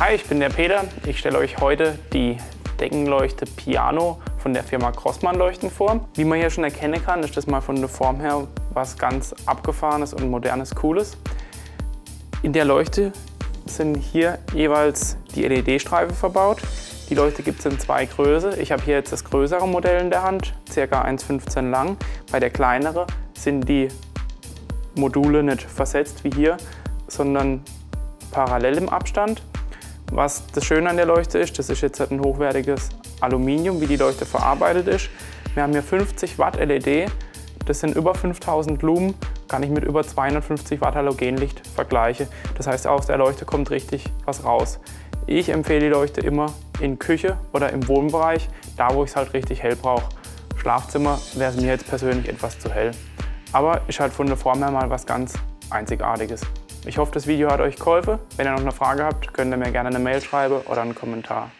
Hi, ich bin der Peter. Ich stelle euch heute die Deckenleuchte Piano von der Firma Grossmann Leuchten vor. Wie man hier schon erkennen kann, ist das mal von der Form her was ganz abgefahrenes und modernes, cooles. In der Leuchte sind hier jeweils die LED-Streifen verbaut. Die Leuchte gibt es in zwei Größen. Ich habe hier jetzt das größere Modell in der Hand, ca. 1,15 lang. Bei der kleineren sind die Module nicht versetzt wie hier, sondern parallel im Abstand. Was das Schöne an der Leuchte ist, das ist jetzt ein hochwertiges Aluminium, wie die Leuchte verarbeitet ist. Wir haben hier 50 Watt LED, das sind über 5000 Lumen, kann ich mit über 250 Watt Halogenlicht vergleichen. Das heißt, aus der Leuchte kommt richtig was raus. Ich empfehle die Leuchte immer in Küche oder im Wohnbereich, da wo ich es halt richtig hell brauche. Schlafzimmer wäre es mir jetzt persönlich etwas zu hell. Aber ist halt von der Form her mal was ganz Einzigartiges. Ich hoffe, das Video hat euch geholfen. Wenn ihr noch eine Frage habt, könnt ihr mir gerne eine Mail schreiben oder einen Kommentar.